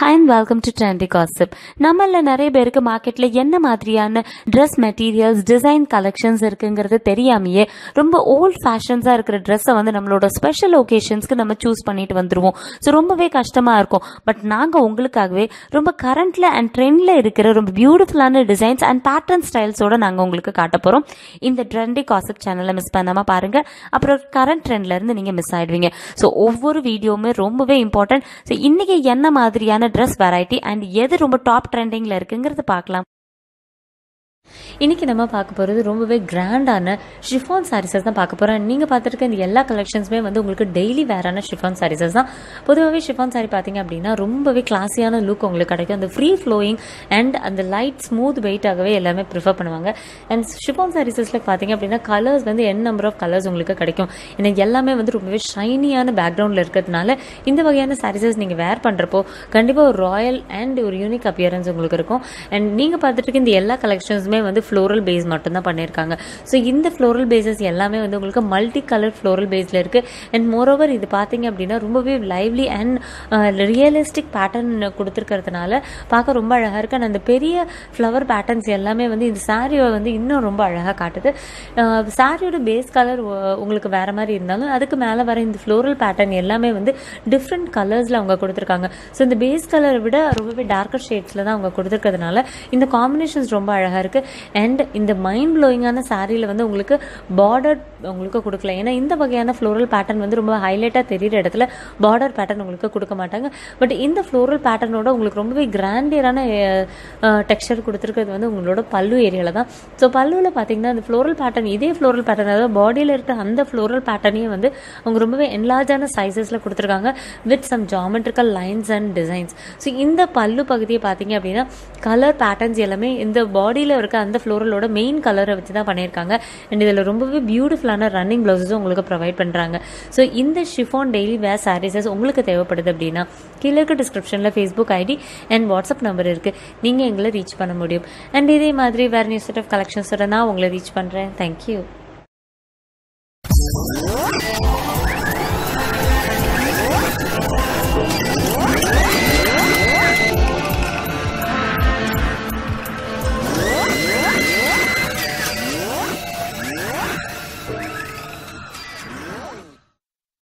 Hi and welcome to trendy gossip நம்மள நிறைய பேருக்கு மார்க்கெட்டில் என்ன மாதிரியான ட்ரெஸ் மெட்டீரியல்ஸ் டிசைன் கலெக்ஷன்ஸ் இருக்குங்கிறது தெரியாமையே ரொம்ப ஓல்ட் ஃபேஷன்ஸாக இருக்கிற ட்ரெஸ்ஸை வந்து நம்மளோட ஸ்பெஷல் ஒகேஷன்ஸ்க்கு நம்ம சூஸ் பண்ணிட்டு வந்துடுவோம் ஸோ ரொம்பவே கஷ்டமாக இருக்கும். பட் நாங்கள் உங்களுக்காகவே ரொம்ப கரண்ட்டில் அண்ட் ட்ரெண்டில் இருக்கிற ரொம்ப பியூட்டிஃபுல்லான டிசைன்ஸ் அண்ட் பேட்டர்ன் ஸ்டைல்ஸோட நாங்கள் உங்களுக்கு காட்ட போகிறோம் இந்த ட்ரெண்டி காசிப் சேனலை மிஸ் பண்ணாமல் பாருங்கள் அப்புறம் கரண்ட் ட்ரெண்ட்லேருந்து நீங்கள் மிஸ் ஆயிடுவீங்க. ஸோ ஒவ்வொரு வீடியோவுமே ரொம்பவே இம்பார்ட்டன்ட் ஸோ இன்றைக்கி என்ன மாதிரியான ட்ரெஸ் வெரைட்டி அண்ட் எது ரொம்ப டாப் ட்ரெண்டிங்கில் இருக்குங்கிறது பார்க்கலாம். இன்னைக்கு நம்ம பார்க்க போகிறது ரொம்பவே கிராண்டான ஷிஃபான் சாரீஸஸ் தான் பார்க்க போகிறோம் நீங்கள் பார்த்துருக்க இந்த எல்லா கலெக்ஷன்ஸுமே வந்து உங்களுக்கு டெய்லி வேறான ஷிஃபான் சாரீஸஸ் தான். பொதுவாகவே ஷிஃபான் சாரி பார்த்தீங்க அப்படின்னா ரொம்பவே கிளாஸியான லுக் உங்களுக்கு கிடைக்கும். அந்த ஃப்ரீ ஃப்ளோயிங் அண்ட் அந்த லைட் ஸ்மூத் வெயிட்டாகவே எல்லாமே ப்ரிஃபர் பண்ணுவாங்க. அண்ட் ஷிஃபான் சாரீஸஸில் பார்த்தீங்க அப்படின்னா கலர்ஸ் வந்து என் நம்பர் ஆஃப் கலர்ஸ் உங்களுக்கு கிடைக்கும். எனக்கு எல்லாமே வந்து ரொம்பவே ஷைனியான பேக்ரவுண்டில் இருக்கிறதுனால இந்த வகையான சாரீஸஸ் நீங்கள் வேர் பண்ணுறப்போ கண்டிப்பாக ஒரு ராயல் அண்ட் ஒரு யூனிக் அப்பியரன்ஸ் உங்களுக்கு இருக்கும். அண்ட் நீங்கள் பார்த்துட்டு இந்த எல்லா கலெக்ஷன்ஸுமே வந்து ஃப்ளோரல் பேஸ் மட்டும்தான் பண்ணியிருக்காங்க. ஸோ இந்த ஃப்ளோரல் பேஸஸ் எல்லாமே வந்து உங்களுக்கு மல்டி கலர் ஃப்ளோரல் பேஸில் இருக்குது அண்ட் மோரோவர் இது பார்த்தீங்க அப்படின்னா ரொம்பவே lively and realistic uh, pattern கொடுத்துருக்கிறதுனால பார்க்க ரொம்ப அழகாக இருக்குது அண்ட் அந்த பெரிய ஃப்ளவர் பேட்டர்ன்ஸ் எல்லாமே வந்து இந்த சாரியை வந்து இன்னும் ரொம்ப அழகாக காட்டுது. சாரியோட பேஸ் கலர் உங்களுக்கு வேறு மாதிரி இருந்தாலும் அதுக்கு மேலே வர இந்த ஃப்ளோரல் பேட்டர்ன் எல்லாமே வந்து டிஃப்ரெண்ட் கலர்ஸில் அவங்க கொடுத்துருக்காங்க. ஸோ இந்த பேஸ் கலரை விட ரொம்பவே டார்க்கர் ஷேட்ஸில் தான் அவங்க கொடுத்துருக்கிறதுனால இந்த காம்பினேஷன்ஸ் ரொம்ப அழகாக இருக்குது அண்ட் இந்த மைண்ட் ப்ளோயிங்கான சாரியில் வந்து உங்களுக்கு பார்டர் உங்களுக்கு கொடுக்கல. ஏன்னா இந்த வகையான ஃப்ளோரல் பேட்டர்ன் வந்து ரொம்ப ஹைலைட்டாக தெரிகிற இடத்துல பார்டர் பேட்டர்ன் உங்களுக்கு கொடுக்க மாட்டாங்க. பட் இந்த ஃப்ளோரல் பேட்டர்னோட உங்களுக்கு ரொம்பவே கிராண்டியரான டெக்ஸ்டர் கொடுத்துருக்கிறது வந்து உங்களோட பல்லு ஏரியாவில் தான். ஸோ பல்லுவில் பார்த்தீங்கன்னா அந்த ஃப்ளோரல் பேட்டர்ன் இதே ஃப்ளோரல் பேட்டர்ன் அதாவது பாடியில் இருக்க அந்த ஃப்ளோரல் பேட்டர்னையும் வந்து அவங்க ரொம்பவே என்லார்ஜான சைஸஸில் கொடுத்துருக்காங்க with some geometrical lines and designs so இந்த பல்லு பகுதியை பார்த்தீங்க அப்படின்னா கலர் பேட்டர்ன்ஸ் எல்லாமே இந்த பாடியில் இருக்க அந்த ஃப்ளோரலோட மெயின் கலரை வச்சு தான் பண்ணியிருக்காங்க. அண்ட் இதில் ரொம்பவே பியூட்டிஃபுல்லான ரன்னிங் ப்ளவுஸஸும் உங்களுக்கு ப்ரொவைட் பண்ணுறாங்க ஸோ இந்த ஷிஃபான் டெய்லி வேர் சாரீஸஸ் உங்களுக்கு தேவைப்படுது அப்படின்னா கீழே இருக்க டிஸ்கிரிப்ஷனில் Facebook ID and WhatsApp number இருக்குது நீங்கள் எங்களை ரீச் பண்ண முடியும். அண்ட் இதே மாதிரி வேறு நியூஸ் செட் ஆஃப் கலெக்ஷன்ஸோட நான் உங்களை ரீச் பண்ணுறேன் தேங்க்யூ